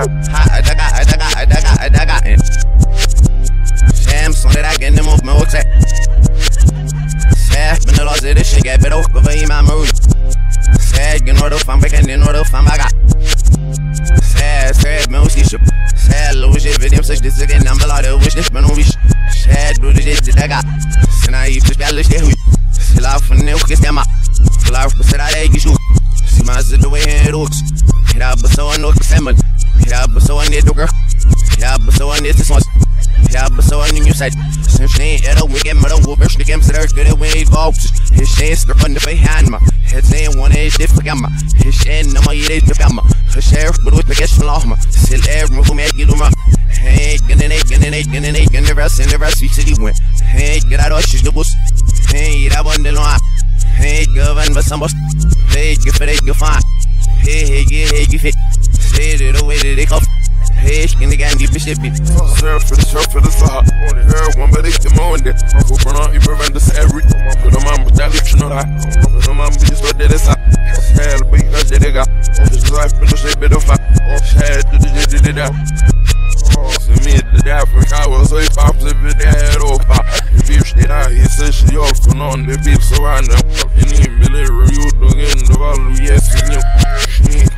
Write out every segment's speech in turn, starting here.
Ha, daga, daga, daga, daga. Sham, son that I get them off my hooks. Sad, men det låter det shit, jag ber upp över i min mood. Sad, you know the fan, back and you know the fan, baga. Sad, sad, men hon skissar. Sad, låt shit, vid dem så det sig namn, bela det wish, men hon wish. Sad, du det det daga. Sen är i för spjället, det hui. Sila för nu, ska stämma. Klar, på sådär, det är gishu. Si man ser du är en rox. Hira, så en och semmel. Hira, så en det duger. Hira, så en det till sånt. Ja, but so on you said, since she ain't a wicked mother, whoop her, stick him, sit good at when he walks. His shit, the fun to behind me. His name, one is different, gamma. His shit, no more, it the gamma. His sheriff, but with the guest from Lahma. Still every make my. Hey, get it, get in it, get in it, get in the rest, in the rest, we city went. Hey, get out of she's the bus. Hey, that one, the line. Hey, govern, but some bus. Hey, get for it, get fine. Hey, hey, get, hey, get fit. Say it the way that they come. Hey, skin the gang, deep shit, bitch. Surf for the surf for the saha. Only heard one, but it's the morning. Go burn on, you prevent the every. Put them on, but that bitch, you know that. Put them on, just what it say. Hell, but you got the nigga. This life, but no shape, bit of fat. Shad, did it, did it, that. Så med det där för kaos så är pappset vid det här och pa Vips det där är session jag för någon det vill så han En inbillig review då in då var du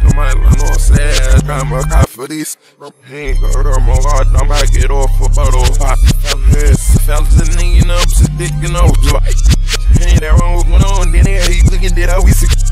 de alla nå säger kan man kaffe dis Hänk och de och back it off och bara och pa Fälten ingen upp så dicken out Hey, that wrong going on, then there he looking at how we see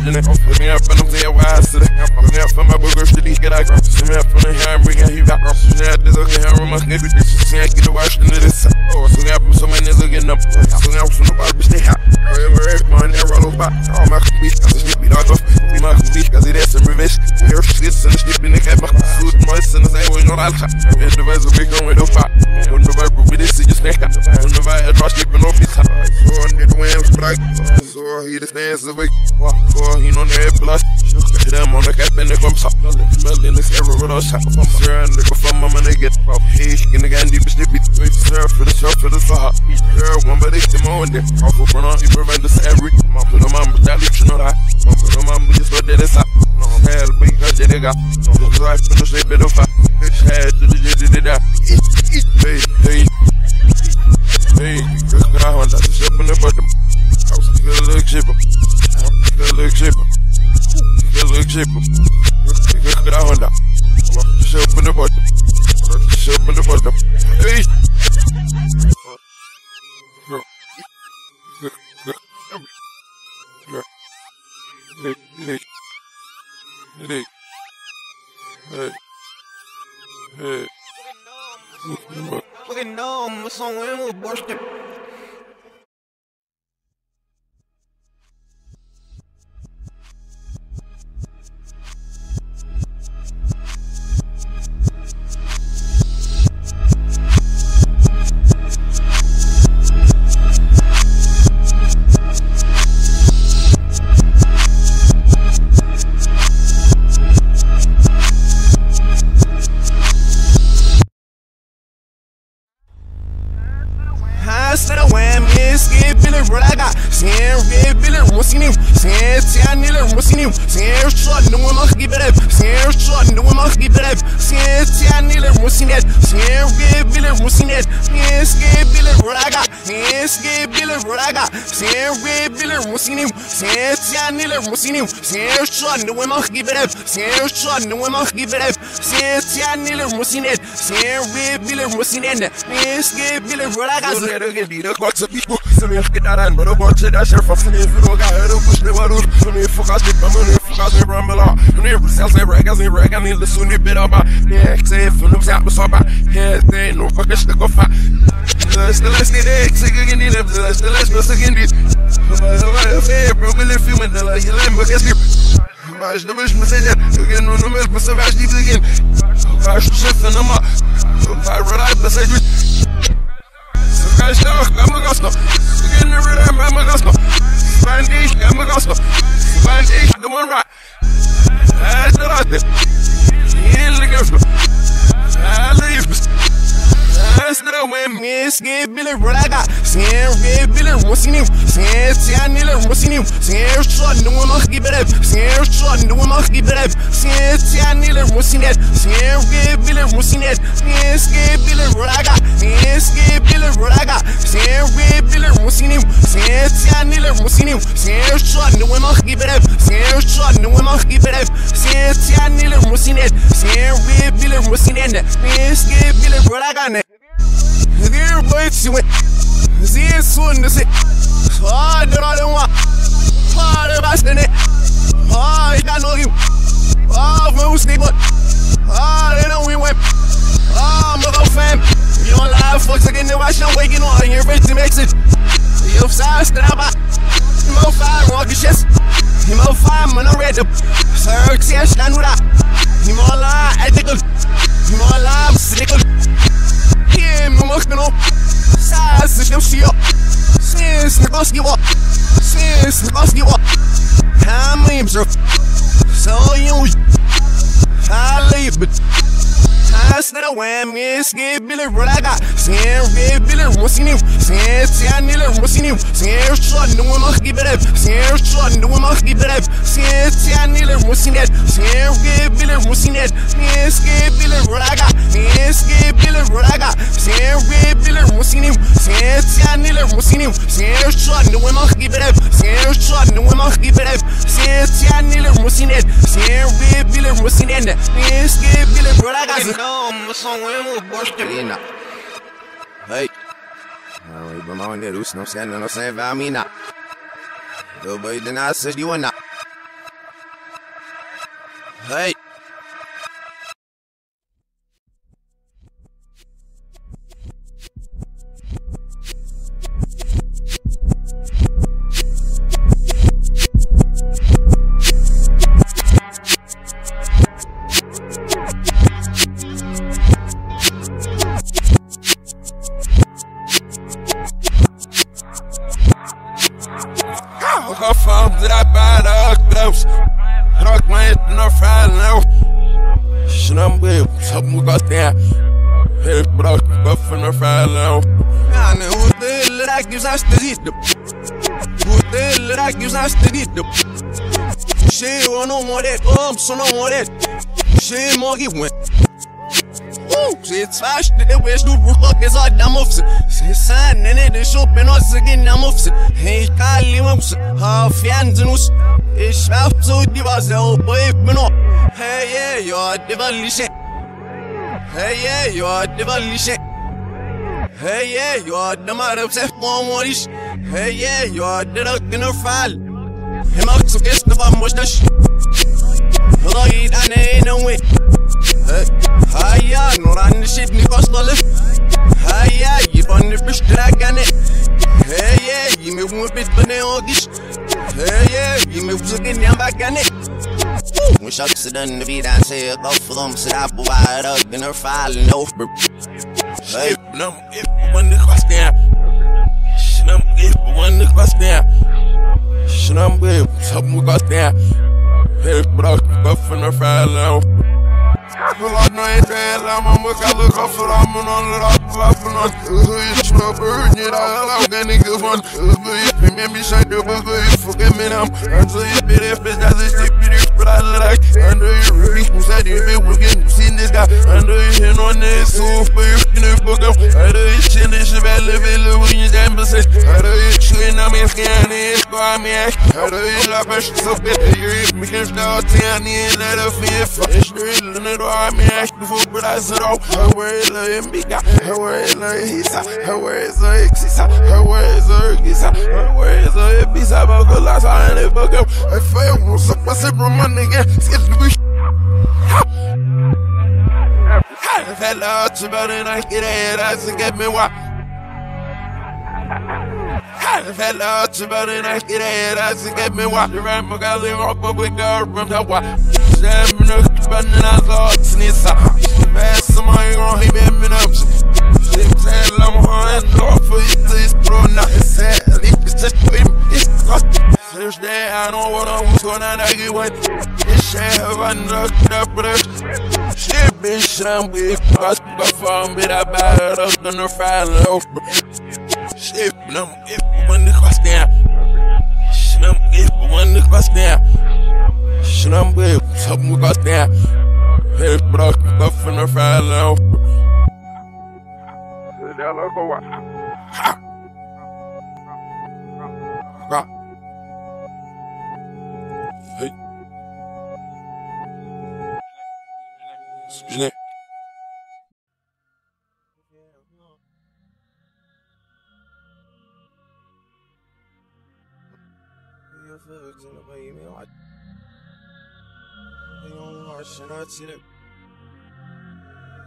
and did that pass it, then I get out, up the them and the fact you he's a fat that bitch you must stop now the rent is here must go figure I'm of I'm so Shelly send this shit we get we the we're a the to the and the and the from the I from the then I'm from the I'm from my out I'm from the hair bringing you back yeah this okay hair my nigga this can't get the wash into this oh so got so many niggas getting up now from the bar bitch they hot. Wherever if my never roll back all my beat cause it's be not off be my beat cause it is some revenge here shit and shit in the cat my food my son is we know that and the vessel big on with the fat and the vibe with this just neck and the vibe trust keep no fit so on the wind strike he the stands away oh he no near plus them on the cap and they come up smelling this error with us Sir and the from my nigga Hey, in the gang deep snippy Sir for the surf for the saha Girl, one but it's the morning Off of front on you prevent this every. Mom for the mom but that you know that. Mom for the mom but just what did it stop Hell, but you got the nigga This life for the shape of the fat Head to the did it that Hey, hey. Hey, guy, one that's a ship in the bottom I was a good look shipper Good look shipper Good look shipper Good guy, one that Ship in the bottom Ship in the bottom Hey Hey, hey, hey, hey, hey. Porque não, são eu, bosta. Hasta yes, get Billy Raga, Sam, red Billy Rossini, Sam, Tianilla Sam, shot, no one must give it up, must give it up, Rossini, Sam, red Billy Rossini, yes, get Billy get the box of people. Some of get that and but a of that share for some if you to push the the the the the let's get it, sick again in the still let's again mesmo mesmo, I'm a of I'm a these, I'm a the one right. That's the right there. Here's the gospel. I leave. Astra wem ske bile raga Sen re bile rosinim Sen tianile rosinim Sen shot no ma gibreb Sen shot no ma gibreb Sen tianile rosinet Sen re bile rosinet Sen ske bile raga Sen ske bile raga Sen re bile rosinim Sen tianile rosinim Sen shot no ma gibreb Sen shot no ma gibreb Sen tianile rosinet Sen re bile rosinet Sen ske bile raga Zir boyti we Zir sun de se Ha dira de wa Ha de bastene Ha ika no him Ha me usni bot Ha de no we web Ha me go fam You don't lie fucks again the watch I'm waking on your bitch to mix it You fast I mo fire You mo fire man I read the Sir Xian stand with that You mo lie I think You mo lie I'm Wiem, no mach no. Sas, ich nehm sie ab Sis, ne was gib ab Sis, ne was gib ab Ham im so So you I leave it Hasta da wham, yes, get Billy Raga, Sam, get Billy Sam, Tianilla Rossinim, Sam, shot, no one must give it up, Sam, shot, no one must give it up, Sam, Tianilla Rossinet, Sam, get Billy Rossinet, yes, get Billy Raga, yes, get Billy Raga, Sam, get Billy Rossinim, Sam, Tianilla Rossinim, Sam, shot, no one must give it up, Sam, shot, no one must give it up, Sam, Tianilla Rossinet, Sam, get Billy Rossinet, yes, get Billy Raga, Não, são eu, bosta lina. Hey. Não, eu vou mal onde senão você não sei vai a mina. Eu vou ir na sede de uma. Hey. Şey mogi went. She trashed the wish du ruck is a damn officer. The shop and us again, I'm officer. Hey, Kali Mums, half Yanzinus. Ich schwärf so die was der Boy bin noch. Hey, yeah, you're devaluation. Hey, yeah, you're devaluation. Hey, yeah, you're the mother of Seth Mormonish. Hey, yeah, you're the duck in her fall. Him out to guess the bomb was the sh. Right, and ain't no way. Hayya nuran shit ni kostalı Hayya yibon fiş dragane Heye yimi wupit bane ogish Heye yimi wzukin yambakane Wish aksidan vidan se kafram srap wara gnar fal no Hey, num if one the cross there. Snum if one the cross there. Snum if something got there. Hey, bro, buff in her fire now. Laat nou een trail aan mijn elkaar look af voor aan mijn onder afwaffen aan. Je snap er niet al lang en ik van. Je bent me zijn de boeken, je fucking me nam. En zo je bent even dat is ik ben ik praat like. En doe je really hoe zij die weer working zien this guy. Doe je hin on this so for you in the book. En doe je chin is je wel willen hoe je zijn bezit. En doe je chin naar mijn scan is qua meer. En doe je la best zo bit. Je hebt me geen stout aan die in de vier. Is er in het waar me ask before but I said oh her words are bigger her words are hisa her words are exisa her words are gisa her words are bisa but go last I ain't ever go I fail was up I said bro my nigga skip the bush I fell out about it I get it I said get me I about it I get it I get me the ram got live up but we go from the what Sam look spending our thoughts nissa. Fast som han gon he been min up. Shit sad lam han no for it is bro not sad. It's just for him. It's got. I know what I'm gonna get one. This shit I knocked up, bro. Shit bitch I'm with. Got the phone bit I bad up on the file. Shit, I'm if one the cost down. Shit, I'm if one the cost down. Shit, I'm if something cost down. Hey, bro, buff in the Jag får ganska en del, men det är så att jag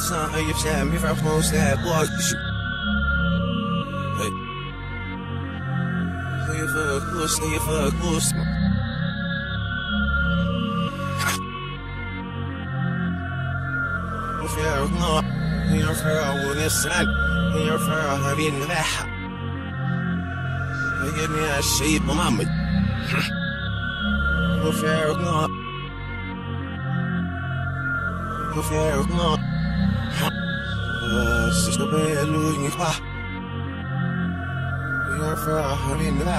about something you said me from post that was Hey Leave a goose, leave a goose فيها نار هي فيها ونسأل هي فيها هبين راحة هي جميع الشيء بمامي وفيها نار وفيها نار mig fram mot det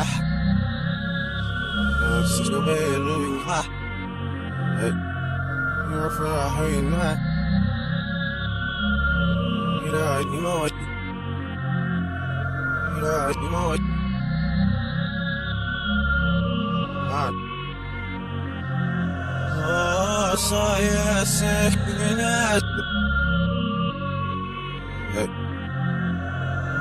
här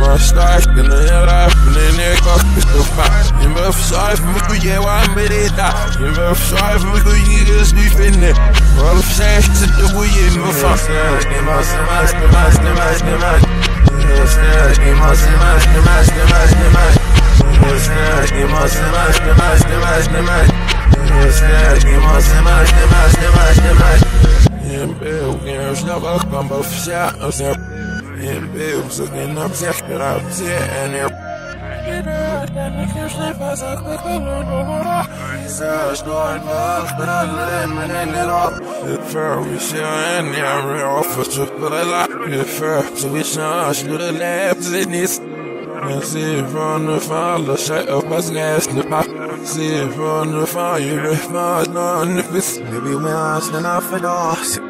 kvar. Jag är för att ha vinna det här. Idag är imorgon. Idag är imorgon. Han. Åh, så jag säkert att... Åh, nazir, gället, gället, va? Åh, idag är imorgon. Idag är imorgon. Idag är imorgon. Idag är imorgon. Smash, give us smash, smash, smash, smash. Smash, give us smash, smash, smash, smash. Smash, give us smash, smash, smash, smash. Smash, give us smash, smash, smash, smash. Ve fire, je fucking beyond the mask, so she on that it's fast, you know, you have business and I blijf me. I know we life, but I just stick back, been in boss. I got, you know, he's terrified, but I mark, you know, we stick back. You know, he calculate, cause I had a separate avenue. You must start, in the hell up, and then they got the fat. You must strive, me to get one minute, you must strive, me to years, you finna. Well, if say, to the way you move on. Smash, give us smash, smash, smash, smash. Smash, give us smash, smash, smash, smash. Smash, give us smash, smash, smash, smash. Smash, give us smash, smash, smash, smash. En beeld, en snel ook van boven ja, als er en beeld, zo geen op zich erop zit en er. Smash, door het but I'm living in it all. Het ver, we zien en ja, we offeren zo voor de laat. Het ver, zo we zien als je de lab zit niet. En zie van de vader, zij op als gas, de pap. Zie van de vader, de vader, dan de vis. Maybe we are stand up for us. With the we are steps of an amaneless. With the joy together for young Nicholas. With the joy get lots of Nicholas more. And I band that wood. Oh, hey, got the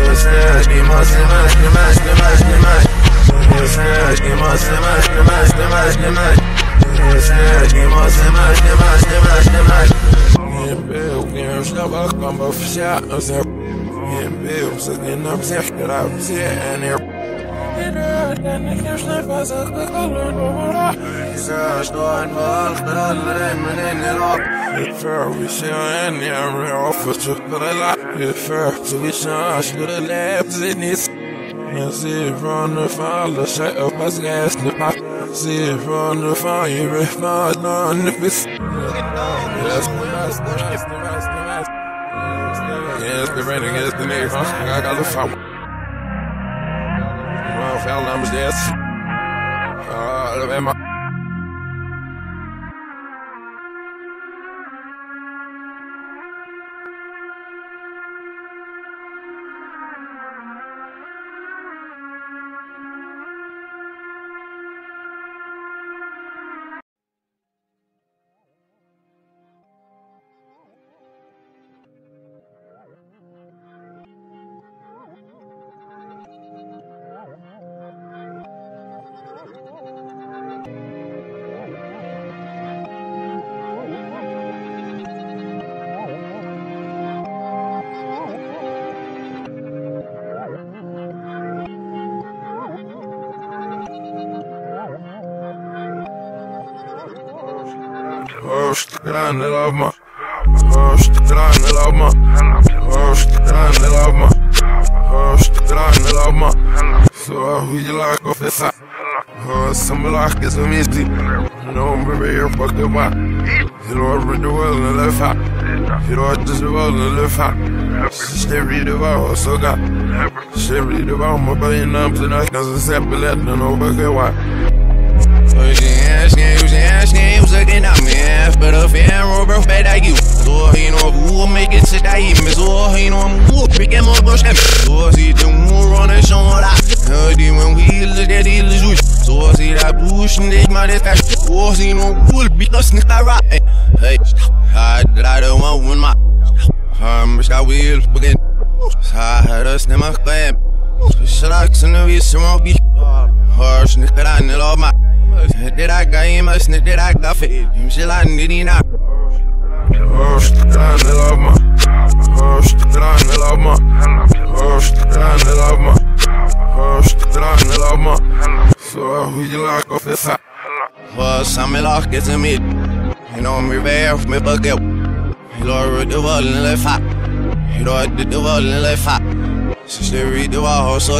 give us smash, smash, smash, smash. Smash, mais, quem mais, quem mais, quem mais, quem mais, quem mais. Eu quero estava como oficial, eu sempre. Eu sei que não sei que era você, é Før vi ser en hjemme og fortrykker det la Før så vi snart skulle leve sin is Jeg ser från det faller sig upp as gasen pack Ser från det fire Yes, Yes, the the. I the. Well, numbers, yes. Uh, my. Host grande lama Host grande lama Host grande lama Host grande lama Så vi gillar att festa Som lakas och misty Någon bredvid och fuckar bara Hela runt world eller fa Hela just the world eller fa Stereo det var och såga Stereo det var med böjna Så jag kan se biljetten och böcka var looking at me But if you ain't Robert Fed like you Så you know who make it sit där inne Så you know who Vilken morgon stämmer Så sitter hon runt en sån där Hörde man wheels det är det ljus Så ser jag bushen det man det ska Så ser någon cool bita snickar rap Hey Jag drar det om hon ma Han ska wheel begin Så här är snämma skäm Strax när vi ser mig vi Hör snickar an eller ma Diraga ima sne diraga fe Mshilan dirina Host grande lama Host grande lama Host grande lama Host grande lama Så vi lagar för Vad samelaket är mitt Inom revär med bugge Idag det var en lefa Idag det var en lefa Så ser det var hos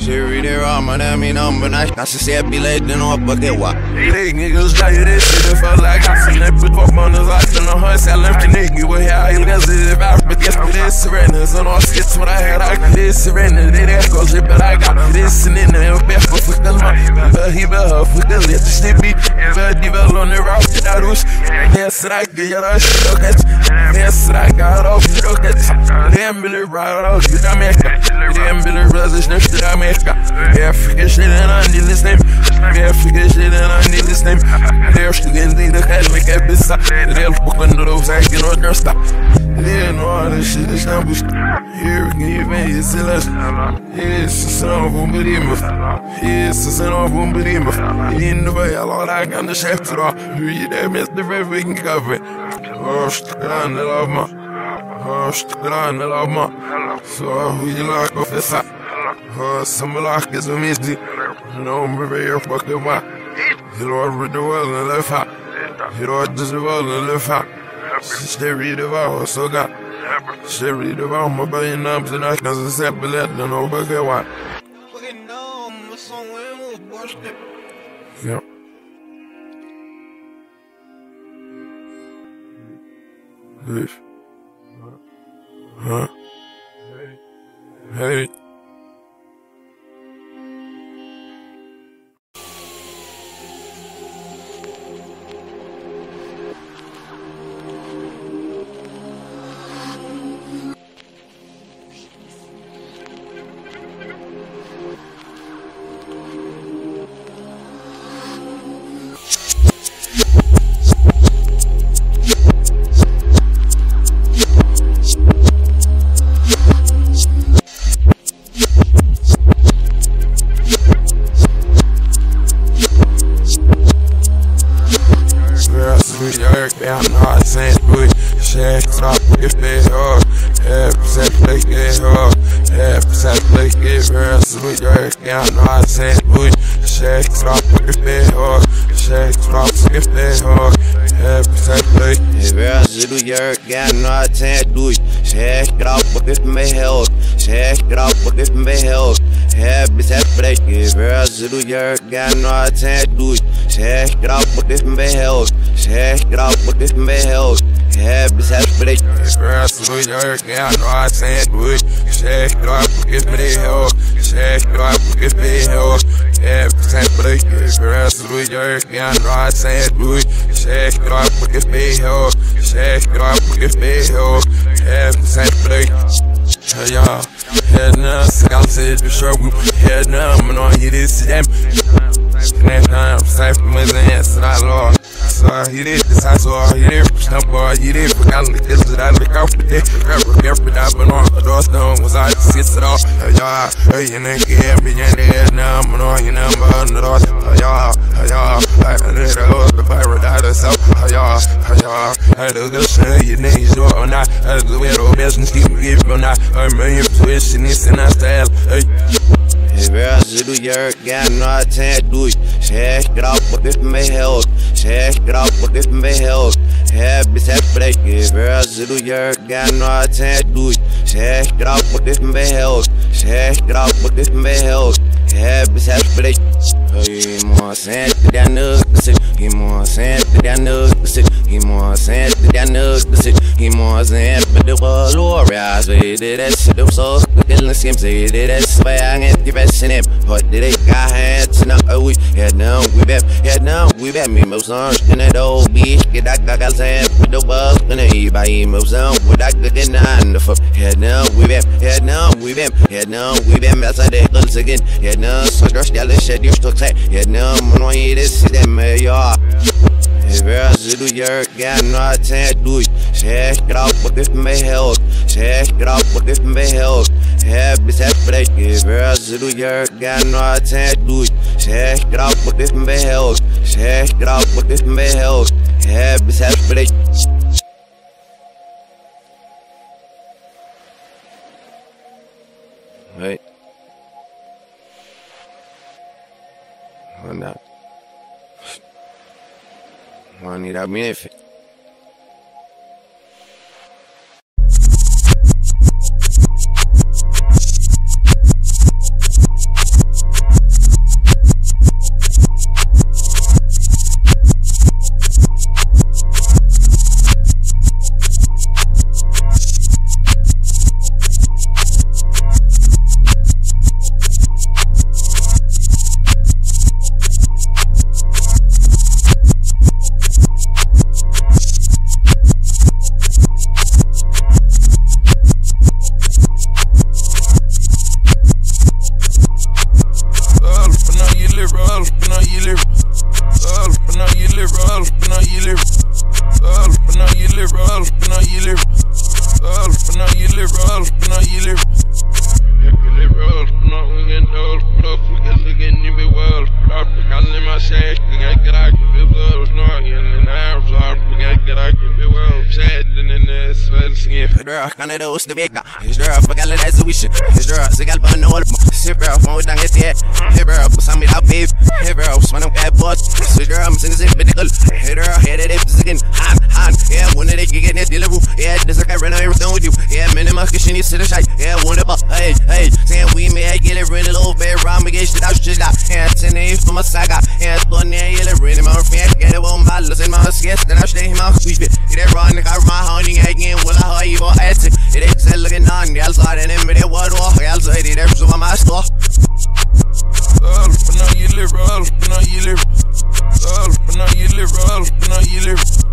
Sherry the Rama, that mean I'm but I to say be late then but get what Big niggas tell you this shit if I like I seen that put fuck on the lights in the hunt I left the nigga with how he gets it if I forget this surrenders and all skits what I had I got this surrender. They that go shit but I got this and in the best for fuck the money but he be her fuck the let the shit be but develop on the route that I yes I get your shit okay. Yes I got off shit damn Billy right off get that man damn Billy Brothers next to that Alaska. Bare African shit and I need this name. Bare African shit and I need this name. Bare African thing that can't make a pizza. They'll book under those I get on your stop. They know all this shit is not bush. Here again, man, it's a lot. Yes, it's an awful bedimmer. Yes, it's an awful bedimmer. In the way, a lot I can the shaft at all. You damn, it's the very we can cover it. Gosh, kind of love my. Gosh, kind of love my. So, we like officer lock is a misty. No, maybe you're fucking why. You I read the world and left out. You I just the world and left out. Stay read vow, so got. Stay read vow, my body numbs and I can say, but let them know, but get why. Yep. Leave. Huh? Hey. hard push shit up if it hard. Half percent flick it hard. Half percent flick it real sweet. Right now, no, I said push shit up if it hard. Shit up if it hard. Half percent flick it real sweet. Right now, no, I said push shit up if it hard. Shit up if it hard. Half percent flick it real sweet. Right now, no, I said push shit up if it hard. Shit up if it hard. Habits happen, but they Absolute earth, now I know I stand with Shaq, do I forgive me hell? Shaq, do I forgive me hell? Habits happen, but they Absolute earth, now I know I stand with Shaq, do I forgive me hell? Shaq, do I forgive me hell? Habits happen, but they Hey y'all, head now, I'll say it for sure, we head now, I'm gonna get this damn. Next time, safe from his ass, I lost side, hit it, this high side, hit it, push down bar, hit it, for down the this, that I make out with it, rap, rap, rap, I've been on the door stone, was I just sit it off, hey, y'all, hey, you nigga, yeah, be in there, now I'm on your number, on the door, hey, y'all, hey, y'all, I had it up, the pirate out of south, hey, y'all, hey, y'all, I had a good shit, you niggas, you or not, I had a good way to business, keep me giving, or not, I'm a million position, it's in our style, hey. Verso do jaar gaan naar zijn doei. Zeg grap, wat dit mij helpt. Zeg grap, wat dit mij helpt. Heb is het pretje. Verso do jaar gaan naar zijn doei. Zeg grap, wat dit mij helpt. Zeg grap, wat dit mij. Habits happen, they He more sense to that nugget. He more sense to that. He more sense to that. He more sense to the world or eyes. They did that shit, them souls. Killing skims, they did that. So I can't in it. But they got hands to I always had now we back. Had now we back. Me most on in that old bitch. Get that gaga's hand with the walls. And everybody moves on with that good nine. The fuck. Had now we back. Had now we back. Had now we back. Had jednym Chociaż ja leżę już to te jednym Ono jedy siedemy ja Wiesz, że du jerga na ten duś Zeg grauw, wat heeft mij helpt Zeg grauw, wat heeft mij helpt Heb is het pretje Wiesz, że du jerga na ten duś Zeg grauw, wat heeft mij helpt Zeg grauw, wat heeft Me, help. Heb is het pretje Juan Ramírez Jamaica. Israel, forgot all of that solution. Israel, se gal pa no olmo. Israel, phone with dang este. Israel, pues a mi la babe. Israel, swan them cat boss. girl, I'm singing this bitch. Israel, head it up, zigging. Han, han. Yeah, one of they get in this dealer roof. Yeah, this like I ran out everything with you. Yeah, man, in my kitchen, you sit shy. Yeah, one of them, Hey, hey, saying we may get it rented over. Round rhyme against shit out, shit got. Hands in the air for my saga. Hands on the air, rented my fan. Get it on my list in my sketch. Then I stay in my sweet bit. Get it wrong, nigga, my honey, again. Will I hire you on acid? It ain't looking on the the water. Outside, I store. All up on your lip, all up on your lip, all up your your.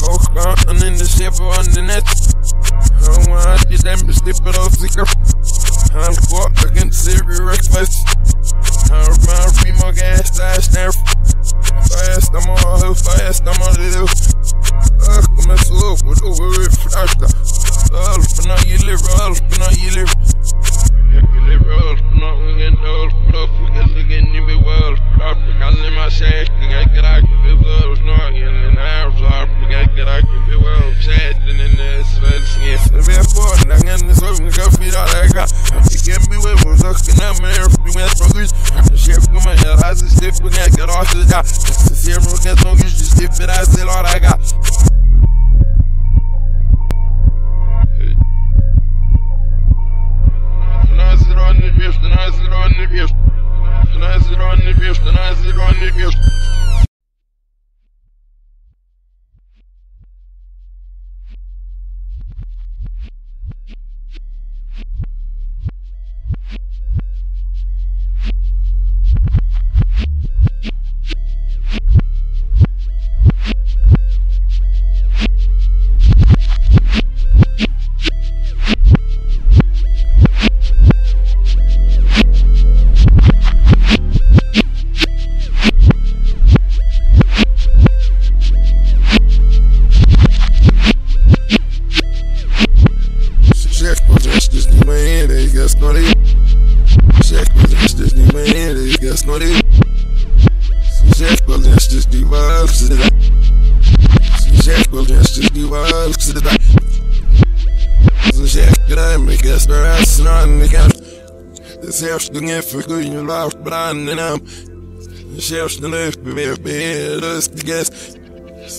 Coke on in the shape van de net. Hoe had je dan bestippen als ik er? Haal voor, ik een serie request. Haal maar my gas, daar snap. Fast, I'm on, fast, I'm on, little. I'm a op, wat over with. Zelfs de neffen laat branden hem. Zelfs de lucht beweegt beheer rustig is.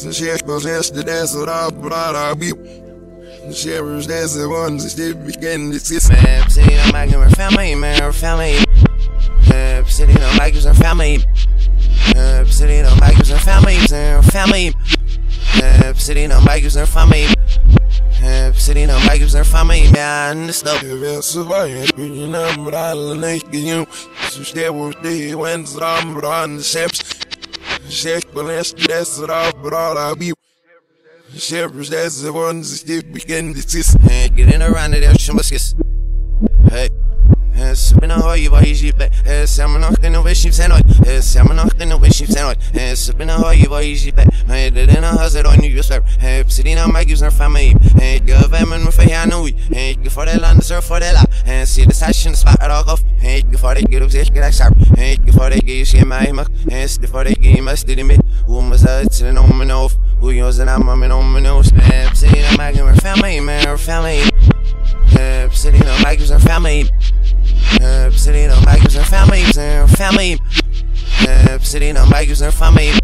Ze zegt als eerste des erop brada The sheriff's that's the ones that still begin to exist. Man, city no like our family, man, our family. Uh, city no like our family. Uh, city no like our family, family. Uh, city no like our family. City no bikers are family, man, det står Diverse vejer, byen brallene ikke jo Så det hvor det venstre brand seps Sjekk på neste desser av bra da bio Shepherds, that's the ones that begin to Hey, get in around it, jag som skis Hey Sabina hoy vay jibe Samana khna wishif sanoy Samana khna wishif sanoy Sabina hoy vay jibe Dedena hazır oynuyorlar Hepsinin ama güzel familj Government med förhjärnoj Ikke for det landet, så for det la Se det session, svarer og off Ikke for det givet sikker det sharp. Ikke for det givet sig mig mak Ikke for det givet mig stille med Uma sa til en om en off? Uyoz en amma min om en os Hepsinin ama güzel familj Man, familj Hepsinin ama güzel familj Hepsinin ama güzel familj Familj Hepsinin ama güzel familj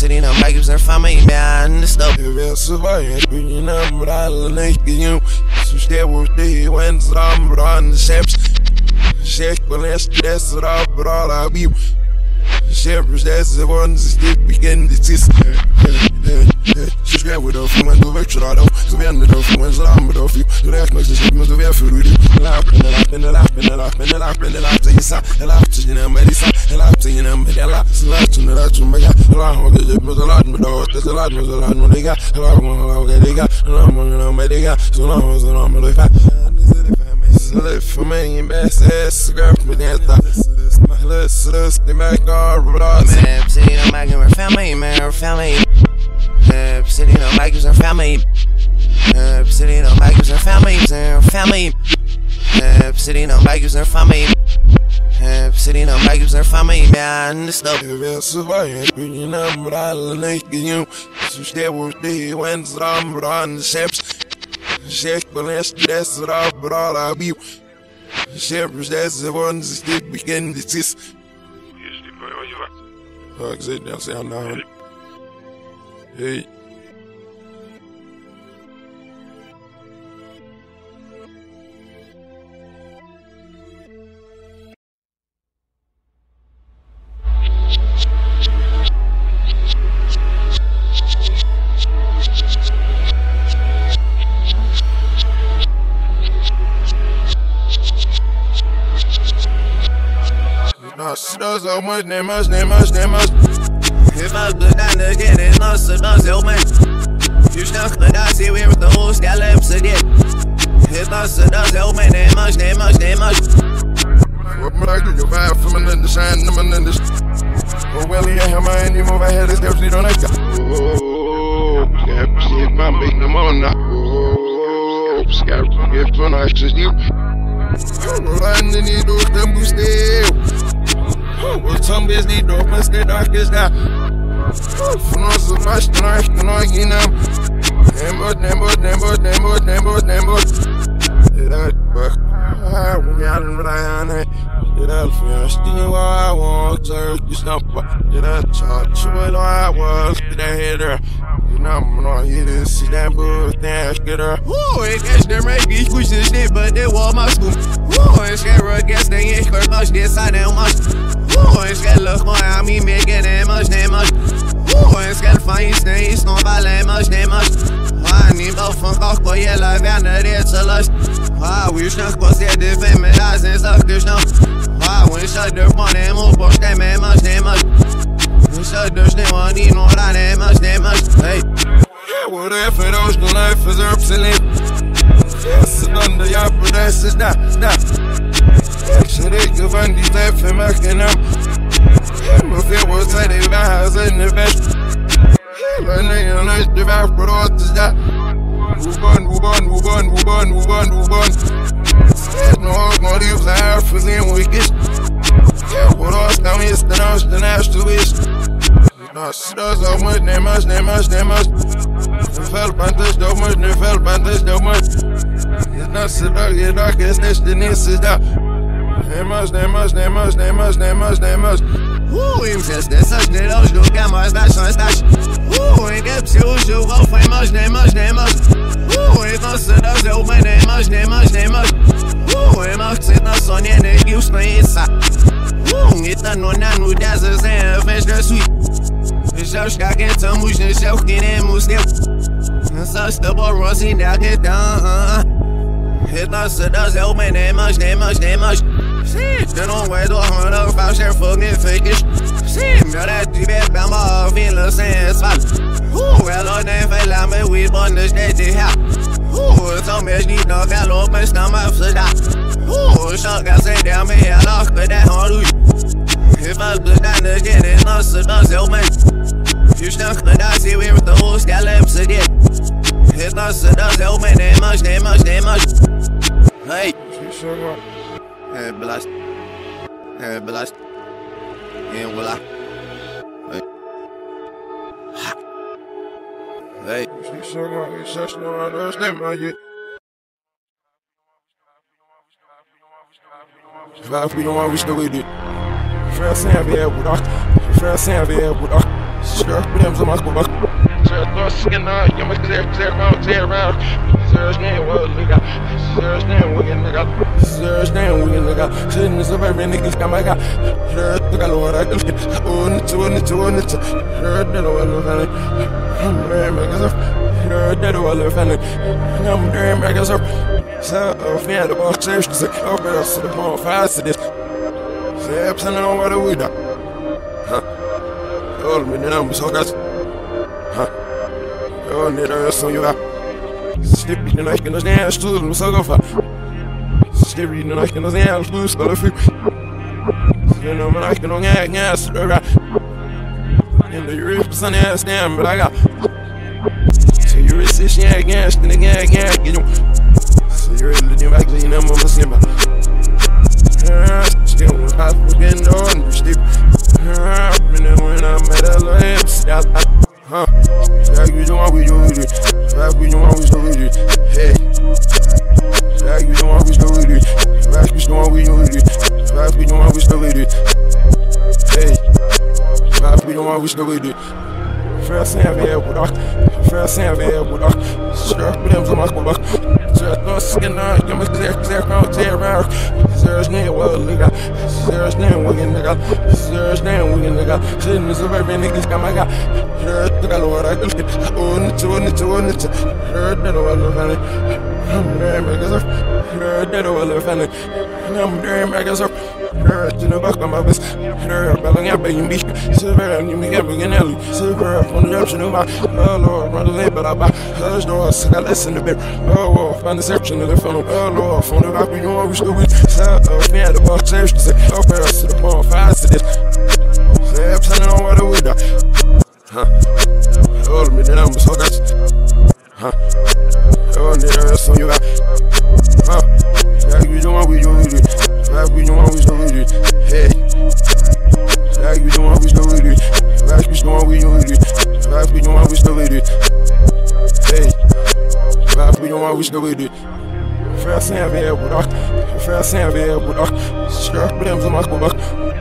City no bikers are family, man, this stuff. Diverse vejer, byen brallene ikke jo Så det hvor det venstre brann seps Sjekk på neste desser av bra da bio Shepherds, that's the ones that begin to exist Subscribe då för man då växer då Så vänder då för man slammer då för Du räknar så shit men så vet för du Lappen, lappen, lappen, lappen, lappen, lappen Isa, lappen, jina medisa Lappen, jina medela Lappen, lappen, medela Lappen, jina medela Lappen, jina medela Lappen, jina medela Lappen, jina medela Lappen, jina medela Lappen, jina medela Live for me best ass, grab me that Let's, let's, they make our brothers Man, city no like our family, man, our family. Uh, City no like our family. Uh, City no like our family, our family. Uh, City no like our family. Uh, City no like our family, man, this stuff Diverse vejer, byen brallene ikke jo Så det hvor det venstre brann seps Sjekk på neste desser av bra da bio Shepherds, that's the ones that still begin to exist. Like I said, that's how now. Hey. Does so much, nem much, nem much, nem much. If I look down again, it's not so not so man. You stuck the dicey with the whole scallops again. It's not so not so man, nem much, nem much, nem much. What I doing? You're five from an understand, I'm an understand. this step shit on that. Oh, got shit, my big them on now. Oh, got get fun, I just you. Rolando ni do tempo steu. O zombies ni do mas que dá que está. Faz que nós que nós guinam. Nembo, nembo, nembo, nembo, nembo, nembo. Era, ah, we got him right Det er alt for jeg stiger, hvor jeg want Så jeg snapper Det er touch, hvor jeg want Det er hætter Number on hit it, see that dash, get her. Ooh, it gets them this shit, but they want my school. Ooh, it's got road gas, they ain't hurt much, this side ain't much. Ooh, it's got look more, I much. Ooh, it's got fine, stay, it's not ballet much, they much. Ah, ni bara från kakor, hela vänner, det så lust. Ah, we snack på sig, det är fem, det är sen sagt, du we shut the phone, det är mot på much. We shut the stämmer, man, det är några, det much, det much. Hey. Ja, what if it was the life is absolute? Yes, under your that. Så det går van die tijd van maken hem. Maar veel wordt zij de baas in de best. Maar nee, dan is de weg voor wat is dat? Woeban, woeban, woeban, woeban, woeban, woeban. Het nog maar die op zijn haar voorzien wie is. Ja, wat als dan is de naast de naast toe is. Dat is zo moet, nee mas, nee mas, nee mas. De velbanders, dat moet, de velbanders, dat moet. Het naast dag, je dag is niet de eerste dag. Nee mas, nee mas, nee mas, nee mas, nee mas, nee mas. Uh, im fest dessas dedos do que é mais das chances Uh, em que se o jogo foi mais nem mais nem mais Uh, em você das eu bem nem mais nem mais nem mais Uh, em mais se na sonia ne que os conheça Uh, e tá no nano dessas em vez da suite Já os que estamos no céu queremos teu Só está borroso da que tá E nossa das eu bem nem mais nem mais nem mais Sim, não vai do rano, faz ser fogo e fake Sim, meu é de bebê, mas vila sem asfalto Uh, ela nem vai lá, meu weed, bonus, desde real Uh, são meus de não calor, mas não mais fluida Uh, choca sem der, me ela que é horo E faz buscar nos dedos, nossa, nós é o meio E os tanques da se we with the whole scallops again. E nossa, nós é o meio, nem mais, nem mais, nem mais Hey, Eh, é belast É eh, belast É eh, voilà Hey Ha Hey She so gonna get such no understand my yet. Vijf miljoen man, wist nog niet. Veel zijn weer op dag. Veel zijn weer op dag. Schurk met hem zo mag op dag. Zet los in na, je moet zeggen, zeg maar, zeg maar. Zers nee, wat liga. Zers nee, we nigga. Zers nee, we nigga. Over ben ik is kamaga. Zers de kalora, oh, niet zo, niet zo, niet zo. Zers de lo, lo, I'm dreaming, cause I'm you're dead or live and I'm dreaming, cause I'm so fan the boss church to say, oh, but I'm so more fast to I'm sending on what we do. Huh? All I'm so guys. Oh, neither so you are. Slippy, then I can understand, still, I'm so go far. Slippy, then I can understand, I'm still, so free. You know, man, I can only act, yes, right. In the wrist, son ass down, but I got. So you wrist is yeah, gas, then again, gas, get you. So you're in the back, you know, I'm simba. Kalor uit de Oh, niet zo, niet zo, niet zo. Surf de wel van het. I'm there, make us up. Surf de wel van het. I'm there, make us up. Surf de bak van mijn best. Surf belling up en je bies. Surf en told me that I'm got you. Huh? Oh, nigga, that's on you got. Huh? Like we don't want we don't with it. Like we don't want we don't with it. Hey. Like we don't want we don't with it. Like we don't want we don't with it. Like we don't want we don't with it. Hey. Like we don't want we don't with it. Fast sen vi är budak Fast sen vi är budak Kört bremsen man kommer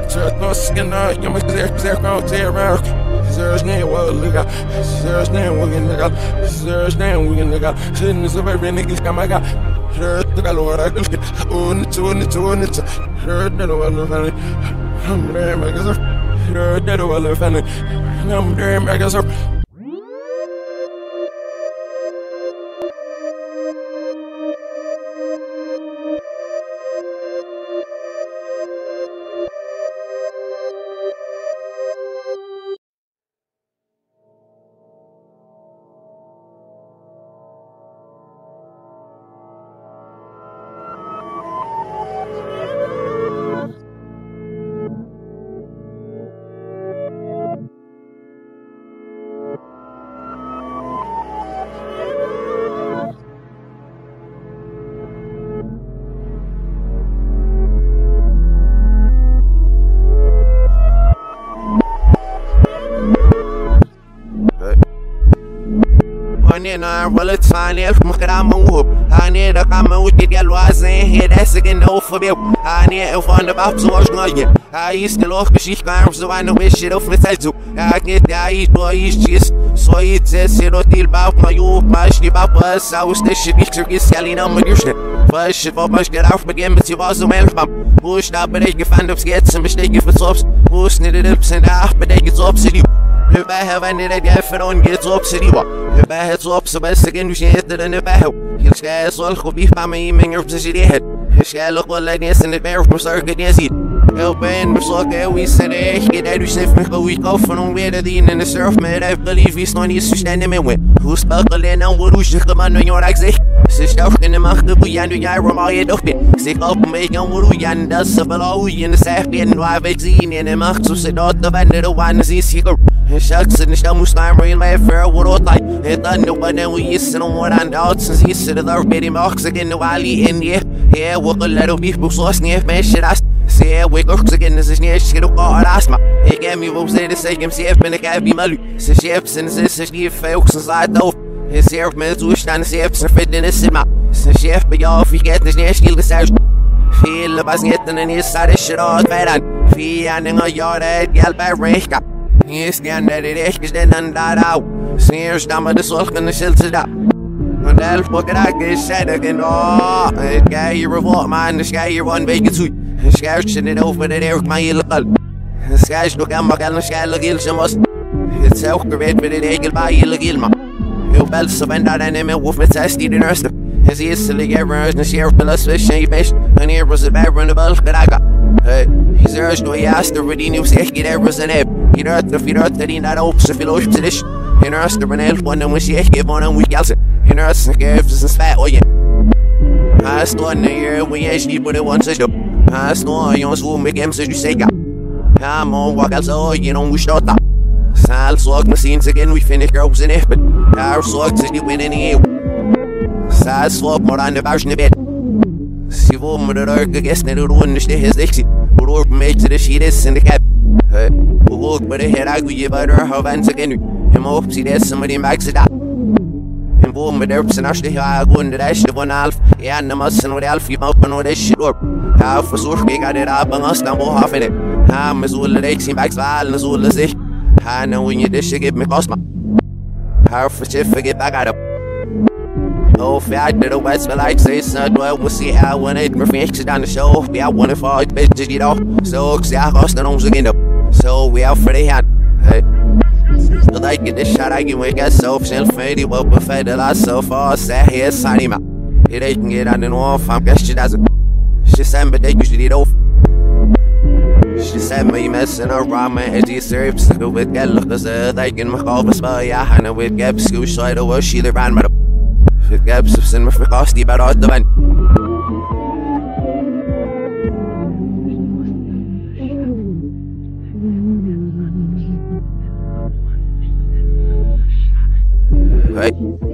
Trött på skinna be there se på det här Serge name well nigga. Serge name we can nigga. Serge name we can nigga. Shouldn't so very niggas come I got Kör att det låter att det Unit unit unit Kör att det låter fan I'm there my guys Kör morning, I roll a tiny, fuck it, I move. I need a common wicked yellow, I'm in here that's a no for me. I need a fun about so much money. I used to love machine guns, so I know which shit off with I do. I get the I eat, just so it's a zero deal about my you, my shit about us. I was the shit, it's a selling on my new shit. Push it, push it, I'll begin, but you was a man from. Push up, but I get fandom skits and mistake it for tops. Push needed ups and out, but I get tops in you men upp så det het Jag ska look vad lägga sen det bär från så det är Help in med så att vi ser det jag där du ser mig gå ut av från vid det in i surf med I believe vi snart är så ständigt med we Hur spökar det när vad du ska man och göra exakt Ze stoten in mijn geboeien, doe jij een mooie dochter. Ze kopen mij een roeien, dat ze verlooien. Zeg in waar we zien in de macht, zo ze dat de wende de wan is hier. Shucks in the shell moose time rain my fair what all like it done no one and we used to know what I'm out since he said the bitty marks again no alley in yeah yeah what a little beef sauce near man shit I Say we go again this is near shit up all asthma it gave me what say to say him see if been a guy be malu since she since this is the folks inside though in zeer mijn toestand zeer vervinden fit in mijn chef bij jou vergeet is niet stil gezegd Veel was niet in een is dat is rood werden Vier en een jaar het geld bij recht Is die aan de recht is dit en dat ook Sneers dan maar de zorg en de schilte dat Want elf boeken dat is zet ik in Oh, het ga hier revolt man, het ga hier one week het zoet Schuis in it over de deuk maar je lukkel Schuis nog helemaal geld en schuil ik heel ze moest Het zou geweest met het egel bij je illegal man bells op en dat en in mijn hoofd met zij nurse. En ze is silly errors en sheriff plus fish en je bitch. En hier was het bij in But I got, Hey, he's urged no he asked we die nieuw zeg je errors en heb. Je nurt of je nurt en die naar Open hoop, ze veel hoop te dish. Nurse the een heel van en we zeg je van en we gelsen. Je nurse en geef is een spijt, oh yeah. I'm door een jaar, we is niet voor de one zesde. Hij is door een jongens, we make hem zesde zeker. Ja man, wat kan zo, je know, we shot dat. Sal slog machines again, we finish girls in it, but our and you win in here. Sal slog more on the barge in the bed. Si våmmer det røyke gestene rundt det The stikset, is råk med til det skide syndikat. Og råk med det her dag, vi er bare har vant seg ennå. Jeg må oppsi det som er din bagse da. En våmmer det opp, så nars det her grunn det der, det var en alf. Jeg er nærmest når det alf, jeg må opp når det skjer opp. Her forsøker jeg at det er bare mest, han må ha for det. Her med solen, det er ikke sin bagse, hva alle solen sikker sig ha när hon this shit get me kosma ha för shit för get back up Oh, fat little west feel like say son, well, we'll see how when it reflects down the show. Yeah, I wanna fall, bitches, you know. So, cause I lost the nose again, So, we out for the hand. Hey. Så der ikke det shot, jeg giver ikke så selv fordi hvor på fedt eller så for at se her sani ma. Det er ikke get an no fam gash das. She said but they usually it mig mest en ramme er de serps Du I ikke lukkes det ikke en I spør jeg Han er ved gæb skuesøj du og skilder brand med Ved gæb så sind med frikost i bare åtte vand Right.